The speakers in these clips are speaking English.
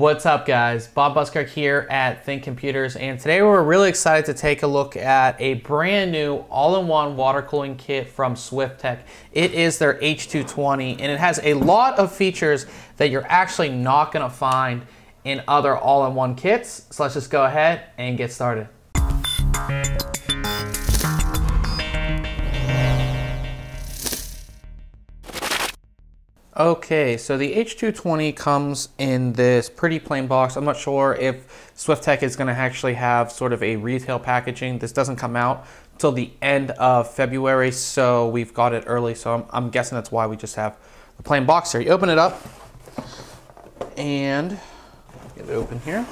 What's up guys, Bob Buskirk here at Think Computers and today we're really excited to take a look at a brand new all-in-one water cooling kit from Swiftech. It is their H220 and it has a lot of features that you're actually not going to find in other all-in-one kits. So let's just go ahead and get started. Okay, so the H220 comes in this pretty plain box. I'm not sure if Swiftech is going to actually have sort of a retail packaging. This doesn't come out till the end of February, so we've got it early. So I'm, I'm guessing that's why we just have the plain box here. You open it up and get it open here.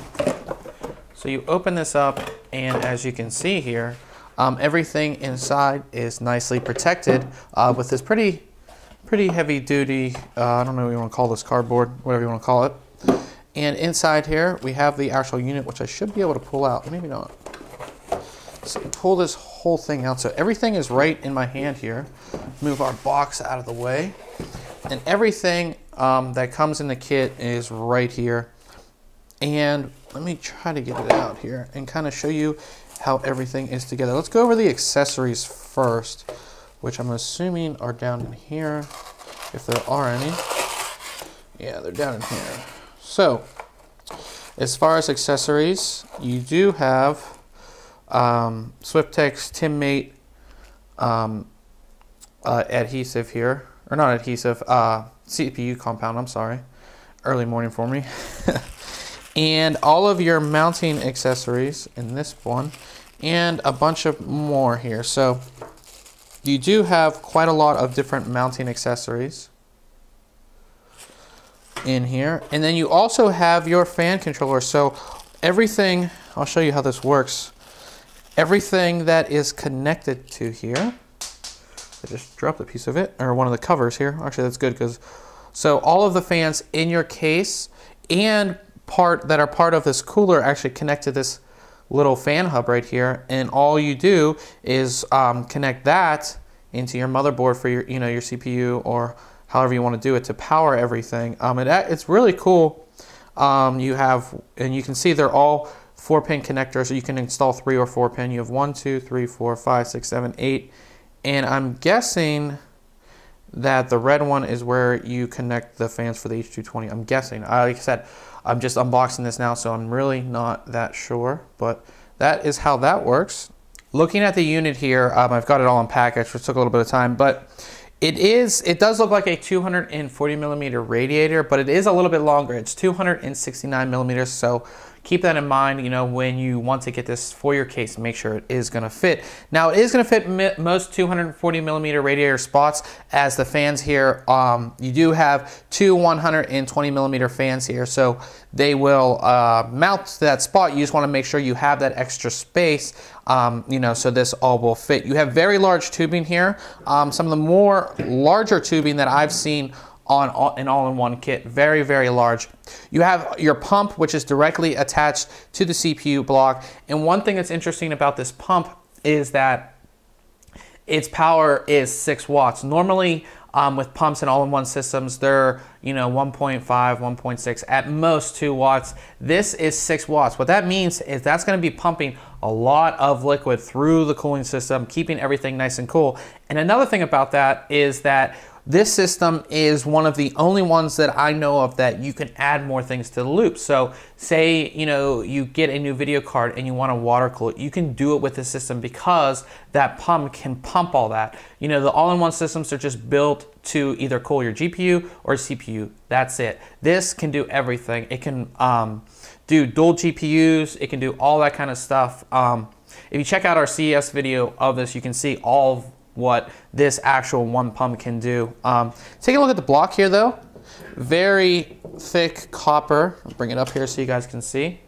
So you open this up and as you can see here, um, everything inside is nicely protected uh, with this pretty pretty heavy duty, uh, I don't know what you want to call this, cardboard, whatever you want to call it. And inside here, we have the actual unit, which I should be able to pull out, maybe not. So pull this whole thing out. So everything is right in my hand here. Move our box out of the way. And everything um, that comes in the kit is right here. And let me try to get it out here and kind of show you how everything is together. Let's go over the accessories first which I'm assuming are down in here, if there are any. Yeah, they're down in here. So, as far as accessories, you do have um, Swiftech's Timmate um, uh, adhesive here, or not adhesive, uh, CPU compound, I'm sorry. Early morning for me. and all of your mounting accessories in this one, and a bunch of more here. So you do have quite a lot of different mounting accessories in here. And then you also have your fan controller. So everything, I'll show you how this works. Everything that is connected to here, I just dropped a piece of it, or one of the covers here. Actually, that's good because, so all of the fans in your case and part that are part of this cooler actually connect to this little fan hub right here and all you do is um, connect that into your motherboard for your you know your CPU or however you want to do it to power everything. Um, it, it's really cool. Um, you have and you can see they're all four pin connectors. So you can install three or four pin you have one two three four five six seven eight. And I'm guessing that the red one is where you connect the fans for the H220 I'm guessing like I said I'm just unboxing this now, so I'm really not that sure, but that is how that works. Looking at the unit here, um, I've got it all unpackaged, which took a little bit of time, but it is, it does look like a 240 millimeter radiator, but it is a little bit longer. It's 269 millimeters, so keep that in mind, you know, when you want to get this for your case, make sure it is going to fit. Now, it is going to fit most 240 millimeter radiator spots as the fans here. Um, you do have two 120 millimeter fans here, so they will uh, mount to that spot. You just want to make sure you have that extra space, um, you know, so this all will fit. You have very large tubing here. Um, some of the more larger tubing that I've seen on an all-in-one kit, very, very large. You have your pump, which is directly attached to the CPU block. And one thing that's interesting about this pump is that its power is six watts. Normally, um, with pumps and all-in-one systems, they're you know 1.5, 1.6, at most two watts. This is six watts. What that means is that's going to be pumping a lot of liquid through the cooling system, keeping everything nice and cool. And another thing about that is that this system is one of the only ones that I know of that you can add more things to the loop. So say, you know, you get a new video card and you want to water cool it, you can do it with the system because that pump can pump all that. You know, the all-in-one systems are just built to either cool your GPU or CPU. That's it. This can do everything. It can um, do dual GPUs. It can do all that kind of stuff. Um, if you check out our CES video of this, you can see all what this actual one pump can do. Um, take a look at the block here though. Very thick copper. I'll bring it up here so you guys can see.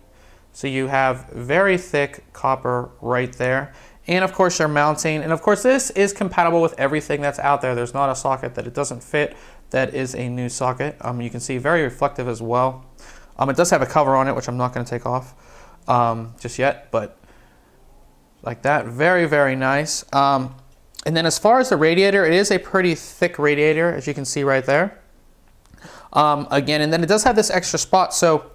So you have very thick copper right there. And of course your mounting. And of course this is compatible with everything that's out there. There's not a socket that it doesn't fit. That is a new socket. Um, you can see very reflective as well. Um, it does have a cover on it, which I'm not going to take off um, just yet, but like that. Very, very nice. Um, and then as far as the radiator, it is a pretty thick radiator, as you can see right there. Um, again, and then it does have this extra spot. So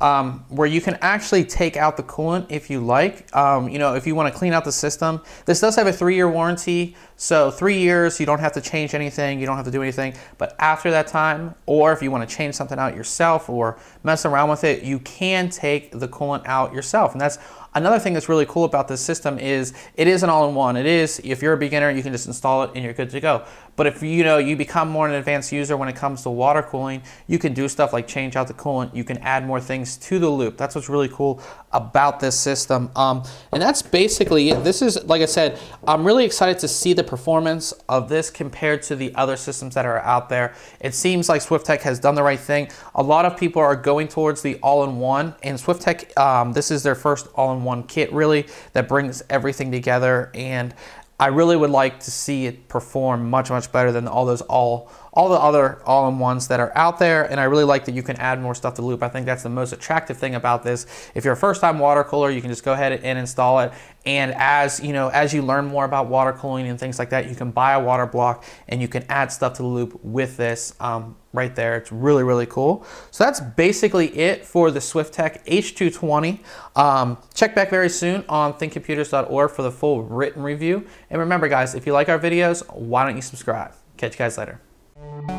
um, where you can actually take out the coolant if you like. Um, you know, if you want to clean out the system. This does have a three-year warranty, so three years, you don't have to change anything, you don't have to do anything. But after that time, or if you want to change something out yourself or mess around with it, you can take the coolant out yourself. And that's Another thing that's really cool about this system is it is an all-in-one. It is, if you're a beginner, you can just install it and you're good to go. But if you know you become more an advanced user when it comes to water cooling, you can do stuff like change out the coolant. You can add more things to the loop. That's what's really cool about this system. Um, and that's basically it. This is, like I said, I'm really excited to see the performance of this compared to the other systems that are out there. It seems like Swiftech has done the right thing. A lot of people are going towards the all-in-one, and Swiftech, um, this is their first all-in-one kit really that brings everything together. And I really would like to see it perform much, much better than all those all all the other all-in-ones that are out there. And I really like that you can add more stuff to the loop. I think that's the most attractive thing about this. If you're a first-time water cooler, you can just go ahead and install it. And as you know, as you learn more about water cooling and things like that, you can buy a water block and you can add stuff to the loop with this um, right there. It's really, really cool. So that's basically it for the Swiftech H220. Um, check back very soon on thinkcomputers.org for the full written review. And remember guys, if you like our videos, why don't you subscribe? Catch you guys later. Thank you.